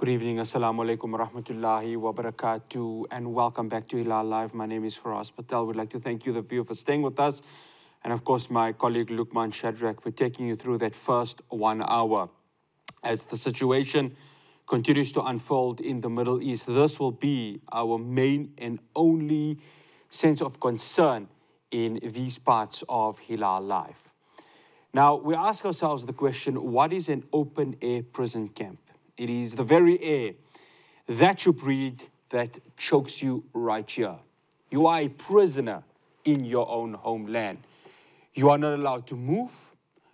Good evening, Assalamu alaikum rahmatullahi wa barakatuh, and welcome back to Hilaal Live. My name is Faraz Patel. We'd like to thank you, the viewer, for staying with us, and of course, my colleague Lukman Shadrach for taking you through that first one hour. As the situation continues to unfold in the Middle East, this will be our main and only sense of concern in these parts of Hilaal Live. Now, we ask ourselves the question what is an open air prison camp? It is the very air that you breathe that chokes you right here. You are a prisoner in your own homeland. You are not allowed to move.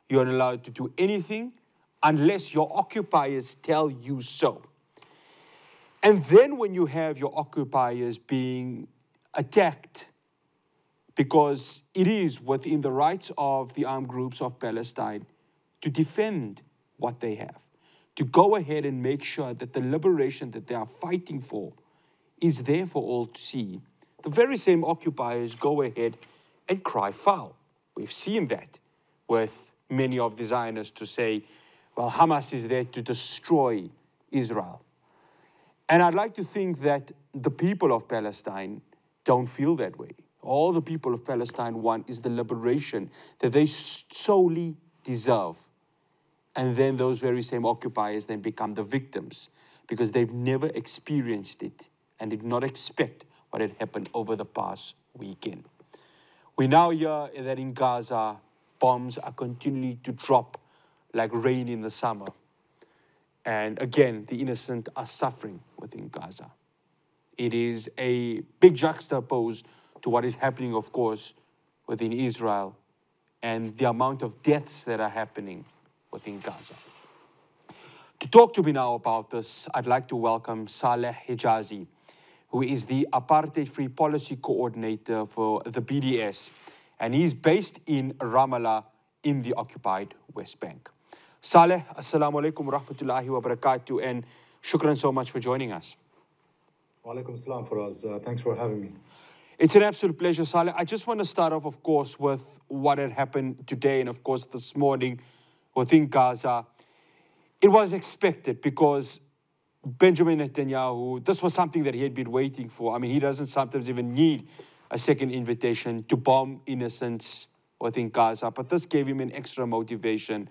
You are not allowed to do anything unless your occupiers tell you so. And then, when you have your occupiers being attacked, because it is within the rights of the armed groups of Palestine to defend what they have to go ahead and make sure that the liberation that they are fighting for is there for all to see. The very same occupiers go ahead and cry foul. We've seen that with many of the Zionists to say, well, Hamas is there to destroy Israel. And I'd like to think that the people of Palestine don't feel that way. All the people of Palestine want is the liberation that they solely deserve. And then those very same occupiers then become the victims because they've never experienced it and did not expect what had happened over the past weekend. We now hear that in Gaza, bombs are continuing to drop like rain in the summer. And again, the innocent are suffering within Gaza. It is a big juxtapose to what is happening, of course, within Israel and the amount of deaths that are happening within Gaza. To talk to me now about this, I'd like to welcome Saleh Hijazi, who is the Apartheid Free Policy Coordinator for the BDS, and he's based in Ramallah in the occupied West Bank. Saleh, Assalamu alaikum wa rahmatullahi wa barakatuh, and shukran so much for joining us. Wa alaikum salam Faraz. Uh, thanks for having me. It's an absolute pleasure, Saleh. I just want to start off, of course, with what had happened today and, of course, this morning within Gaza. It was expected because Benjamin Netanyahu, this was something that he had been waiting for. I mean, he doesn't sometimes even need a second invitation to bomb innocents within Gaza, but this gave him an extra motivation.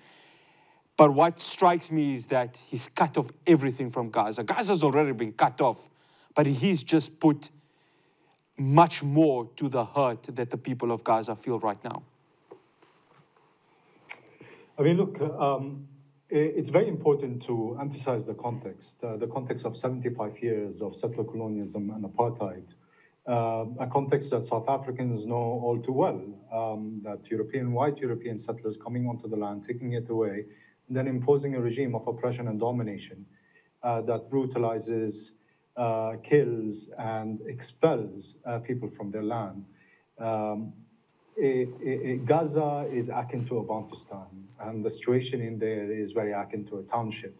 But what strikes me is that he's cut off everything from Gaza. Gaza's already been cut off, but he's just put much more to the hurt that the people of Gaza feel right now. I mean, look, um, it's very important to emphasize the context, uh, the context of 75 years of settler colonialism and apartheid, uh, a context that South Africans know all too well, um, that European, white European settlers coming onto the land, taking it away, and then imposing a regime of oppression and domination uh, that brutalizes, uh, kills, and expels uh, people from their land. Um, Gaza is akin to a Bantustan, and the situation in there is very akin to a township.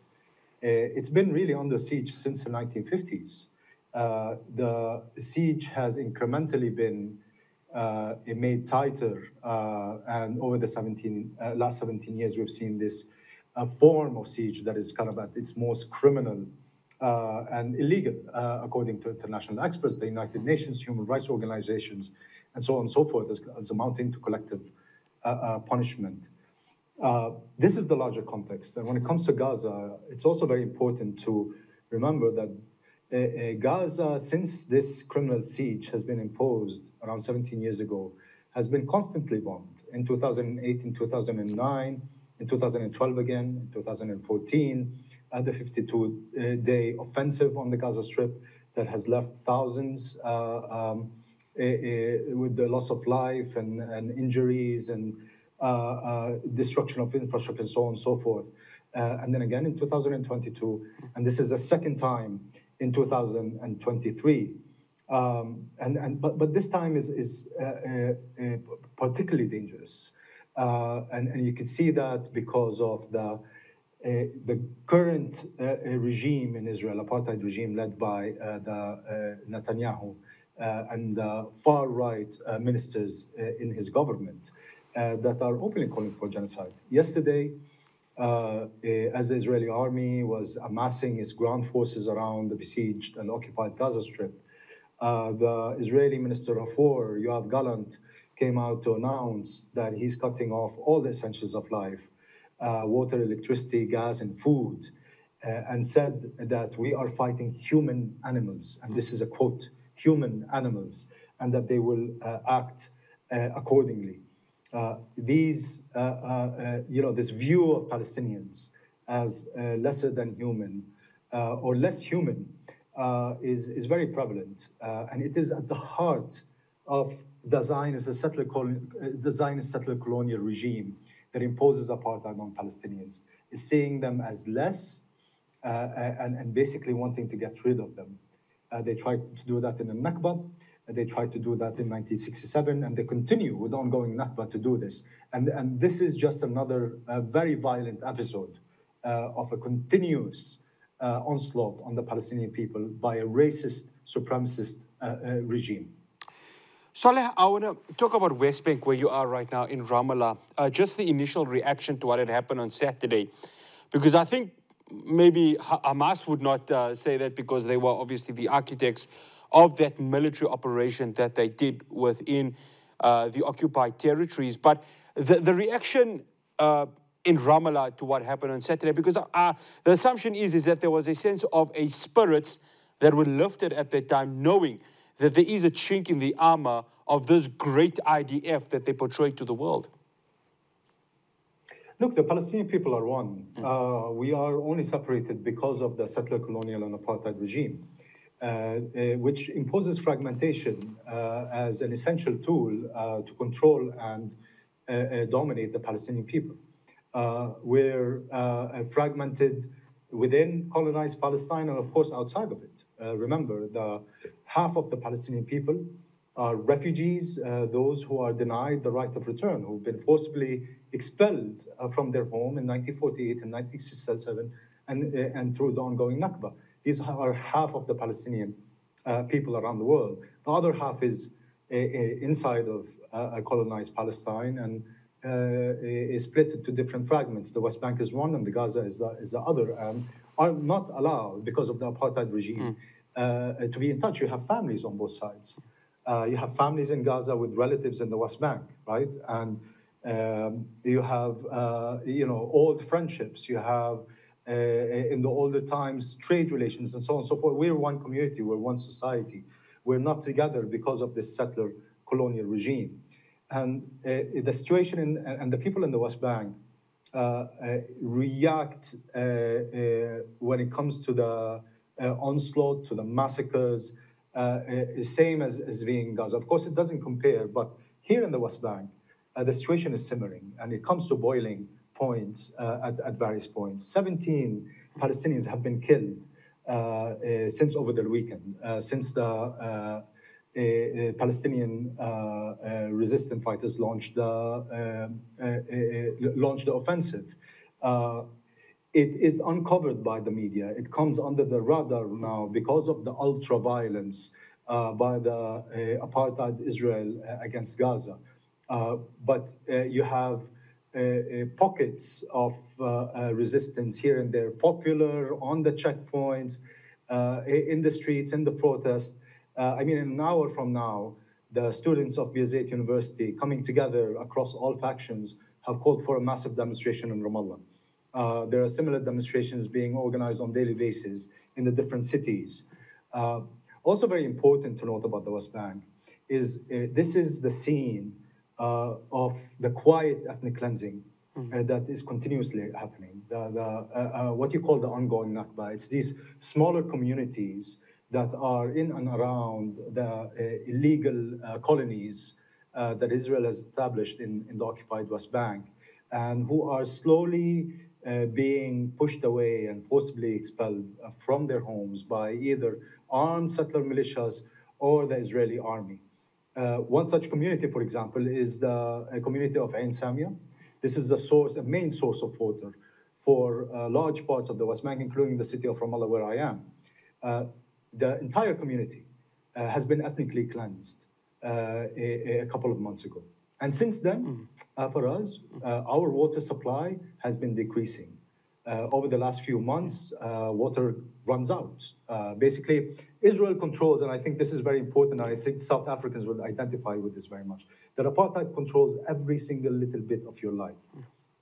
Uh, it's been really under siege since the 1950s. Uh, the siege has incrementally been uh, made tighter, uh, and over the 17, uh, last 17 years, we've seen this uh, form of siege that is kind of at its most criminal and illegal, according to international experts, the United Nations, human rights organizations, and so on and so forth as, as amounting to collective uh, uh, punishment. Uh, this is the larger context. And when it comes to Gaza, it's also very important to remember that uh, uh, Gaza, since this criminal siege has been imposed around 17 years ago, has been constantly bombed. In 2008, in 2009, in 2012 again, in 2014, at the 52-day offensive on the Gaza Strip that has left thousands um, Eh, eh, with the loss of life and, and injuries and uh, uh, destruction of infrastructure and so on and so forth. Uh, and then again in 2022, and this is the second time in 2023. Um, and, and but, but this time is, is uh, uh, uh, particularly dangerous. and, and you can see that because of the, the current regime in Israel, apartheid regime led by the Netanyahu, uh, and far-right uh, ministers uh, in his government that are openly calling for genocide. Yesterday, uh, as the Israeli army was amassing its ground forces around the besieged and occupied Gaza Strip. Uh, the Israeli Minister of War, Yoav Gallant, came out to announce that he's cutting off all the essentials of life uh, water, electricity, gas, and food, uh, and said that we are fighting human animals. And this is a quote human animals, and that they will uh, act uh, accordingly. Uh, these, you know, this view of Palestinians as lesser than human or less human is, is very prevalent. and it is at the heart of the Zionist settler, the Zionist settler colonial regime that imposes apartheid on Palestinians, is seeing them as less uh, and, and basically wanting to get rid of them. Uh, they tried to do that in the Nakba. They tried to do that in 1967, and they continue with ongoing Nakba to do this. And, and this is just another uh, very violent episode uh, of a continuous uh, onslaught on the Palestinian people by a racist, supremacist uh, uh, regime. Saleh, I want to talk about West Bank, where you are right now in Ramallah. Uh, just the initial reaction to what had happened on Saturday, because I think maybe Hamas would not uh, say that because they were obviously the architects of that military operation that they did within uh, the occupied territories. But the, the reaction uh, in Ramallah to what happened on Saturday, because uh, the assumption is, is that there was a sense of a spirits that were lifted at that time, knowing that there is a chink in the armor of this great IDF that they portray to the world? Look, the Palestinian people are one. Mm. Uh, we are only separated because of the settler colonial and apartheid regime, uh, uh, which imposes fragmentation uh, as an essential tool uh, to control and uh, dominate the Palestinian people. we're fragmented within colonized Palestine and, of course, outside of it. remember, the half of the Palestinian people are refugees, uh, those who are denied the right of return, who've been forcibly expelled uh, from their home in 1948 and 1967 and, uh, and through the ongoing Nakba. These are half of the Palestinian uh, people around the world. The other half is uh, uh, inside of colonized Palestine and is split into different fragments. The West Bank is one and the Gaza is, is the other, and are not allowed because of the apartheid regime. Mm uh, to be in touch. You have families on both sides. Uh, you have families in Gaza with relatives in the West Bank, right? And um, you have, uh, you know, old friendships. You have, uh, in the older times, trade relations and so on and so forth. We're one community. We're one society. We're not together because of this settler colonial regime. And uh, the situation in, and the people in the West Bank uh, react when it comes to the uh, onslaught, to the massacres, uh, uh, same as, as being Gaza. Of course, it doesn't compare, but here in the West Bank, the situation is simmering and it comes to boiling points at, at various points. 17 Palestinians have been killed since over the weekend, since the uh, Palestinian uh, uh, resistance fighters launched the launched the offensive it is uncovered by the media. It comes under the radar now because of the ultra violence uh, by the uh, apartheid Israel uh, against Gaza. Uh, but uh, you have uh, pockets of resistance here and there, popular on the checkpoints, in the streets, in the protests. I mean, in an hour from now, the students of Birzeit University coming together across all factions have called for a massive demonstration in Ramallah. Uh, there are similar demonstrations being organized on daily basis in the different cities. Uh, also very important to note about the West Bank is uh, this is the scene uh, of the quiet ethnic cleansing mm. that is continuously happening. The, the, uh, what you call the ongoing Nakba. It's these smaller communities that are in and around the illegal colonies that Israel has established in, in the occupied West Bank and who are slowly uh, being pushed away and forcibly expelled uh, from their homes by either armed settler militias or the Israeli army. Uh, one such community, for example, is the community of Ain Samia. This is the source, a main source of water for uh, large parts of the West Bank, including the city of Ramallah, where I am. Uh, the entire community uh, has been ethnically cleansed a, a, couple of months ago. And since then, uh, for us, uh, our water supply has been decreasing. Uh, over the last few months, uh, water runs out. Uh, basically, Israel controls, and I think this is very important, and I think South Africans will identify with this very much, that apartheid controls every single little bit of your life.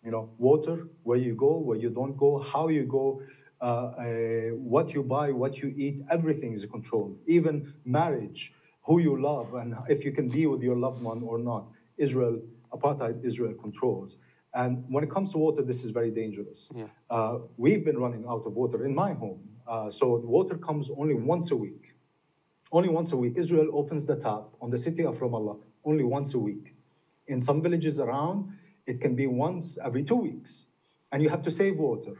You know, water, where you go, where you don't go, how you go, uh, uh, what you buy, what you eat, everything is controlled. Even marriage, who you love, and if you can be with your loved one or not. Israel, apartheid Israel controls. And when it comes to water, this is very dangerous. Yeah. Uh, we've been running out of water in my home. Uh, so water comes only once a week. Only once a week. Israel opens the tap on the city of Ramallah only once a week. In some villages around, it can be once every two weeks. And you have to save water.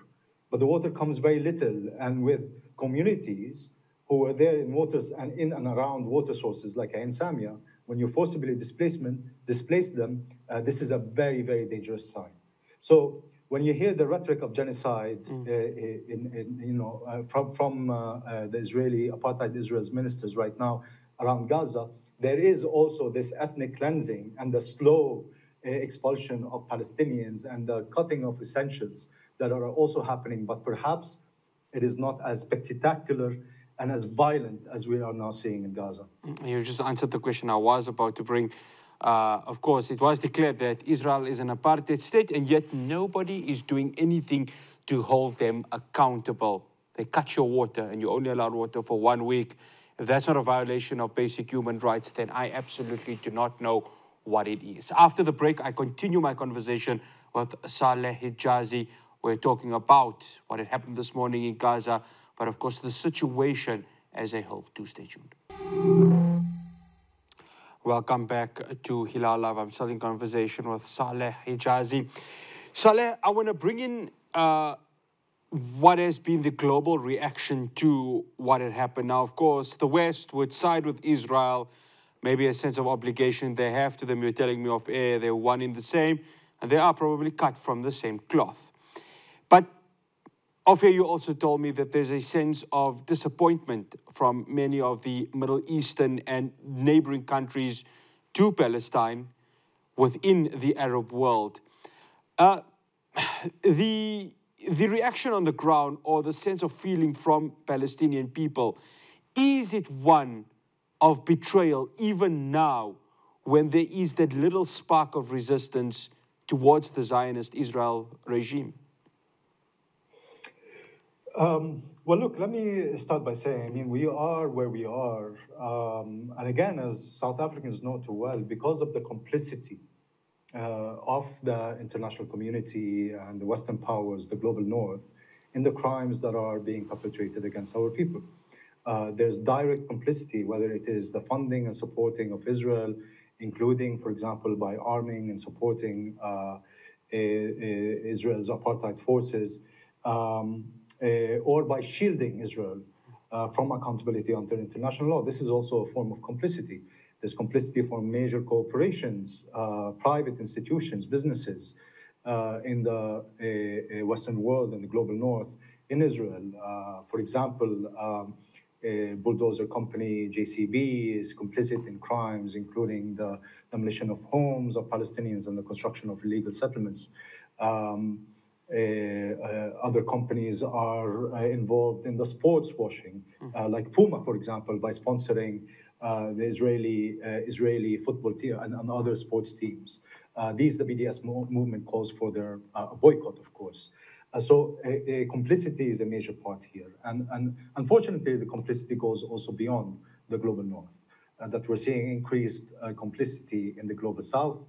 But the water comes very little. And with communities who are there in waters and in and around water sources like Ain Samia, when you forcibly displacement, displace them, uh, this is a very, very dangerous sign. So when you hear the rhetoric of genocide uh, in, in, you know, uh, from, from uh, uh, the Israeli, apartheid Israel's ministers right now around Gaza, there is also this ethnic cleansing and the slow uh, expulsion of Palestinians and the cutting of essentials that are also happening, but perhaps it is not as spectacular and as violent as we are now seeing in Gaza. You just answered the question I was about to bring. Uh, of course, it was declared that Israel is an apartheid state, and yet nobody is doing anything to hold them accountable. They cut your water, and you only allowed water for one week. If that's not a violation of basic human rights, then I absolutely do not know what it is. After the break, I continue my conversation with Saleh Hijazi. We're talking about what had happened this morning in Gaza but of course the situation as a whole. Do stay tuned. Welcome back to Hilaal Live. I'm still in conversation with Saleh Hijazi. Saleh, I want to bring in uh, what has been the global reaction to what had happened. Now, of course, the West would side with Israel, maybe a sense of obligation they have to them. You're telling me off air, they're one in the same, and they are probably cut from the same cloth. But Ophir, you also told me that there's a sense of disappointment from many of the Middle Eastern and neighboring countries to Palestine within the Arab world. Uh, the, the reaction on the ground or the sense of feeling from Palestinian people, is it one of betrayal even now when there is that little spark of resistance towards the Zionist Israel regime? Um, well, look, let me start by saying, I mean, we are where we are. Um, and again, as South Africans know too well, because of the complicity uh, of the international community and the Western powers, the global North, in the crimes that are being perpetrated against our people. Uh, there's direct complicity, whether it is the funding and supporting of Israel, including, for example, by arming and supporting uh, Israel's apartheid forces. Um, or by shielding Israel uh, from accountability under international law. This is also a form of complicity. There's complicity from major corporations, uh, private institutions, businesses in the Western world and the global North in Israel. for example, um, bulldozer company JCB is complicit in crimes, including the demolition of homes of Palestinians and the construction of illegal settlements. Um, uh, uh, other companies are uh, involved in the sports washing, mm-hmm. like Puma, for example, by sponsoring the Israeli Israeli football team and, and other sports teams. these the BDS mo- movement calls for their boycott, of course. Uh, so complicity is a major part here. And, and unfortunately, the complicity goes also beyond the global north. Uh, that we're seeing increased uh, complicity in the global south,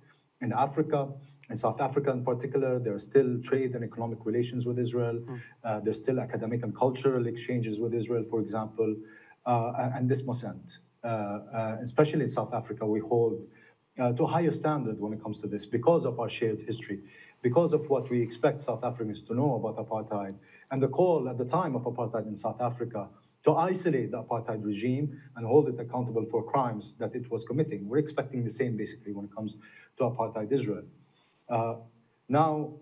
in Africa, in South Africa, in particular, there are still trade and economic relations with Israel. Mm. Uh, there's still academic and cultural exchanges with Israel, for example, uh, and this must end. Uh, uh especially in South Africa, we hold uh, to a higher standard when it comes to this because of our shared history, because of what we expect South Africans to know about apartheid, and the call at the time of apartheid in South Africa to isolate the apartheid regime and hold it accountable for crimes that it was committing. We're expecting the same, basically, when it comes to apartheid Israel. Uh, now,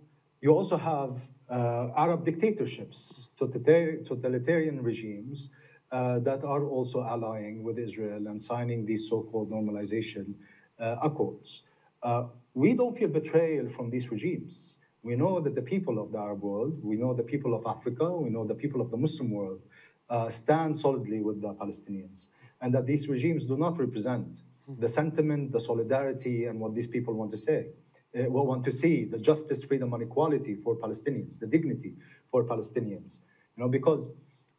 you also have uh, Arab dictatorships, totalitarian regimes uh, that are also allying with Israel and signing these so-called normalization accords. Uh, we don't feel betrayal from these regimes. We know that the people of the Arab world, we know the people of Africa, we know the people of the Muslim world uh, stand solidly with the Palestinians, and that these regimes do not represent the sentiment, the solidarity, and what these people want to say, uh, want to see the justice, freedom, and equality for Palestinians, the dignity for Palestinians. You know, because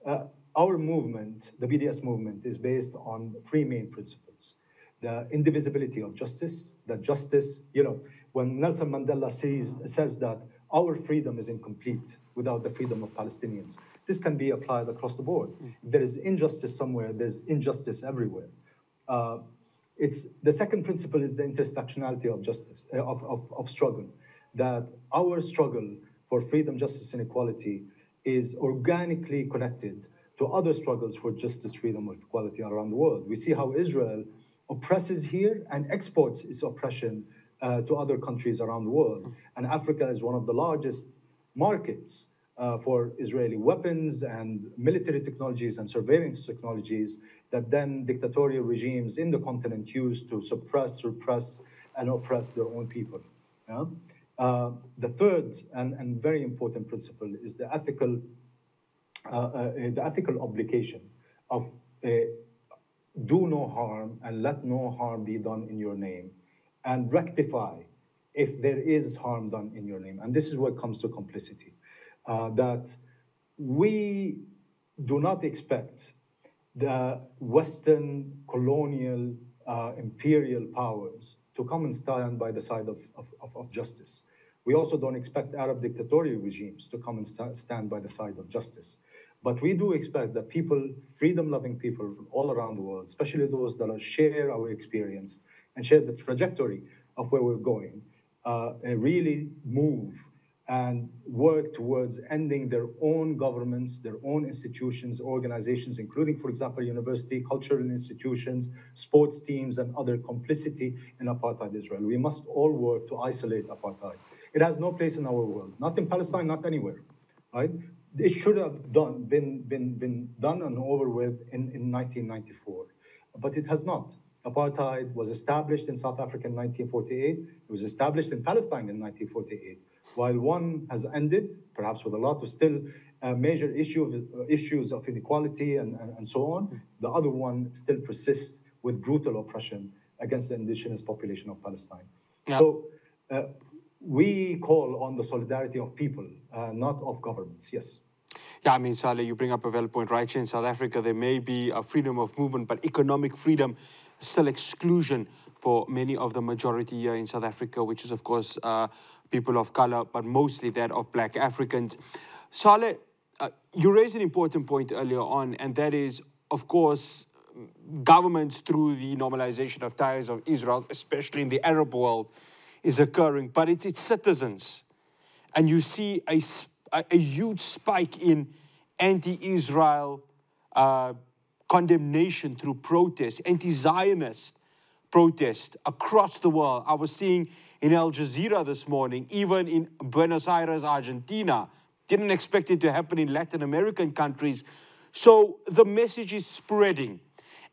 uh, our movement, the BDS movement, is based on three main principles: the indivisibility of justice, that justice, you know, when Nelson Mandela says, says that our freedom is incomplete without the freedom of Palestinians. This can be applied across the board. If there is injustice somewhere, there's injustice everywhere. Uh, it's, the second principle is the intersectionality of justice, uh, of, of, of struggle, that our struggle for freedom, justice, and equality is organically connected to other struggles for justice, freedom, and equality around the world. We see how Israel oppresses here and exports its oppression uh, to other countries around the world. And Africa is one of the largest markets uh, for Israeli weapons and military technologies and surveillance technologies that then dictatorial regimes in the continent use to suppress, repress, and oppress their own people. Yeah? Uh, the third and, and very important principle is the ethical, uh, uh, the ethical obligation of uh, do no harm and let no harm be done in your name and rectify if there is harm done in your name. And this is what comes to complicity. Uh, that we do not expect the Western colonial uh, imperial powers to come and stand by the side of, of, of, justice. We also don't expect Arab dictatorial regimes to come and st stand by the side of justice. But we do expect that people, freedom loving people all around the world, especially those that share our experience, and share the trajectory of where we're going, uh, really move and work towards ending their own governments, their own institutions, organizations, including, for example, university, cultural institutions, sports teams, and other complicity in apartheid Israel. We must all work to isolate apartheid. It has no place in our world, not in Palestine, not anywhere, right? It should have done, been, been, been done and over with in, in 1994, but it has not. Apartheid was established in South Africa in 1948. It was established in Palestine in 1948. While one has ended, perhaps with a lot of still uh, major issue of, uh, issues of inequality and, and, and, so on, the other one still persists with brutal oppression against the indigenous population of Palestine. Yeah. So uh, we call on the solidarity of people, uh, not of governments, yes. Yeah, I mean, Saleh, you bring up a valid point, right? Here in South Africa, there may be a freedom of movement, but economic freedom still exclusion for many of the majority here in South Africa, which is, of course, uh, people of color, but mostly that of black Africans. Saleh, uh, you raised an important point earlier on, and that is, of course, governments through the normalization of ties of Israel, especially in the Arab world, is occurring, but it's its citizens. And you see a, a, huge spike in anti-Israel uh, condemnation through protest, anti-Zionist protest across the world. I was seeing in Al Jazeera this morning, even in Buenos Aires, Argentina. Didn't expect it to happen in Latin American countries. So the message is spreading.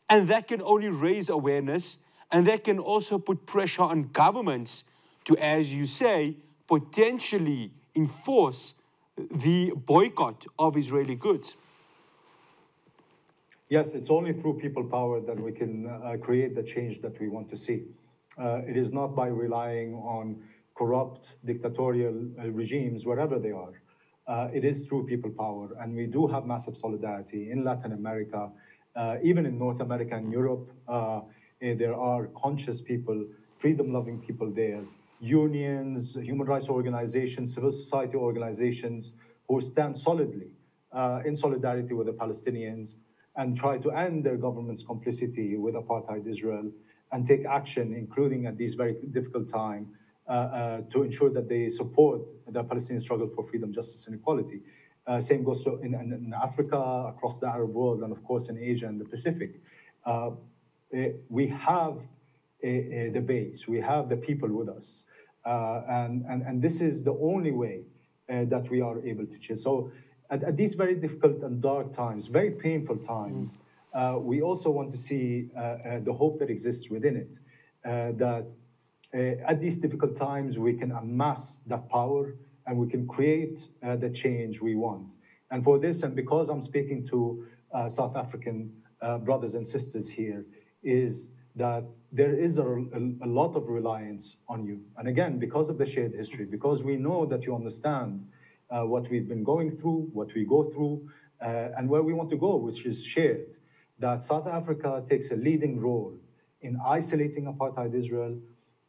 And that can only raise awareness and that can also put pressure on governments to, as you say, potentially enforce the boycott of Israeli goods. Yes, it's only through people power that we can uh, create the change that we want to see. Uh, it is not by relying on corrupt dictatorial uh, regimes, wherever they are. Uh, it is through people power. And we do have massive solidarity in Latin America, uh, even in North America and Europe. Uh, eh, there are conscious people, freedom loving people there, unions, human rights organizations, civil society organizations who stand solidly in solidarity with the Palestinians and try to end their government's complicity with apartheid Israel and take action, including at this very difficult time, uh, uh, to ensure that they support the Palestinian struggle for freedom, justice, and equality. Uh, same goes to in, in, Africa, across the Arab world, and of course in Asia and the Pacific. Uh, eh, we have a, a, the base, we have the people with us. Uh, and, and, and this is the only way uh, that we are able to change. So at, at, these very difficult and dark times, very painful times, mm. Uh, we also want to see uh, uh, the hope that exists within it. Uh, that at these difficult times, we can amass that power and we can create the change we want. And for this, and because I'm speaking to South African brothers and sisters here, is that there is a, a, a, lot of reliance on you. And again, because of the shared history, because we know that you understand uh, what we've been going through, what we go through, uh, and where we want to go, which is shared, that South Africa takes a leading role in isolating apartheid Israel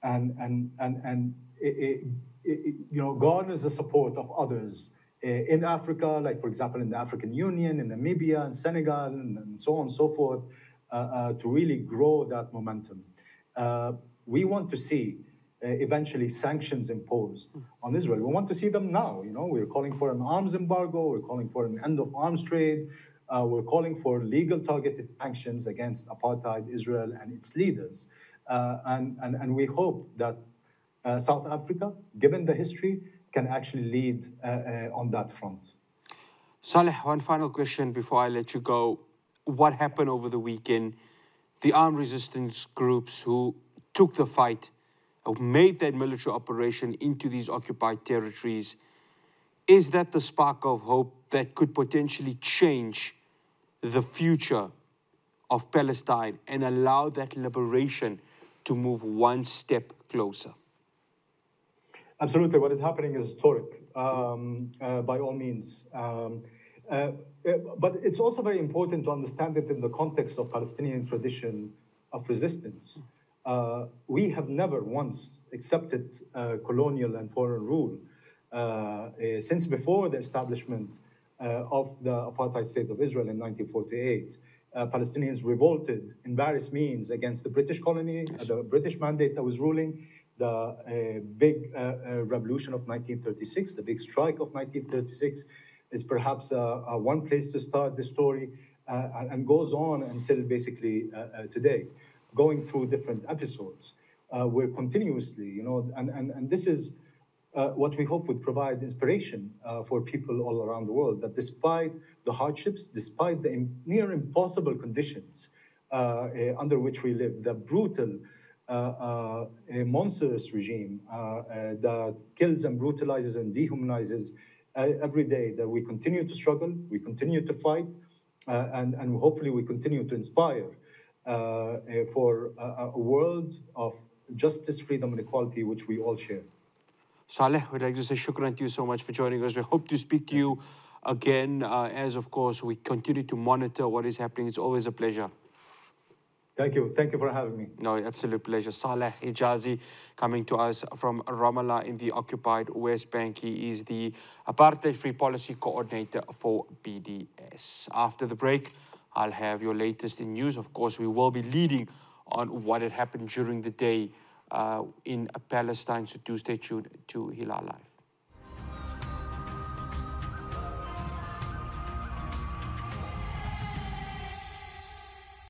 and, and, and, and it, it, you know, garners the support of others eh, in Africa, like for example in the African Union, in Namibia, and Senegal, and, and so on and so forth, uh, uh, to really grow that momentum. Uh, we want to see uh, eventually sanctions imposed on Israel. We want to see them now. You know, we're calling for an arms embargo. We're calling for an end of arms trade. Uh, we're calling for legal targeted sanctions against apartheid Israel and its leaders. Uh, and, and, and we hope that uh, South Africa, given the history, can actually lead uh, uh, on that front. Saleh, one final question before I let you go. What happened over the weekend? The armed resistance groups who took the fight, who made that military operation into these occupied territories, is that the spark of hope that could potentially change the future of Palestine and allow that liberation to move one step closer? Absolutely. What is happening is historic, um, uh, by all means. Um, uh, uh, but it's also very important to understand it in the context of Palestinian tradition of resistance. Uh, we have never once accepted uh, colonial and foreign rule uh, since before the establishment of the apartheid state of Israel in 1948. Palestinians revolted in various means against the British colony, the British mandate that was ruling, the uh, big uh, uh, revolution of 1936, the big strike of 1936, is perhaps one place to start the story and goes on until basically today, going through different episodes. we're continuously, you know, and, and, and this is uh, what we hope would provide inspiration uh, for people all around the world that despite the hardships, despite the near impossible conditions uh, under which we live, the brutal uh, uh, monstrous regime uh, that kills and brutalizes and dehumanizes every day, that we continue to struggle, we continue to fight, and, and hopefully we continue to inspire for a, a world of justice, freedom, and equality, which we all share. Saleh, we'd like to say shukran to you so much for joining us. We hope to speak to you again uh, as, of course, we continue to monitor what is happening. It's always a pleasure. Thank you. Thank you for having me. No, absolute pleasure. Saleh Hijazi coming to us from Ramallah in the occupied West Bank. He is the Apartheid Free Policy Coordinator for BDS. After the break, I'll have your latest in news. Of course, we will be leading on what had happened during the day Uh, in Palestine. to tuned to Hilaal Live.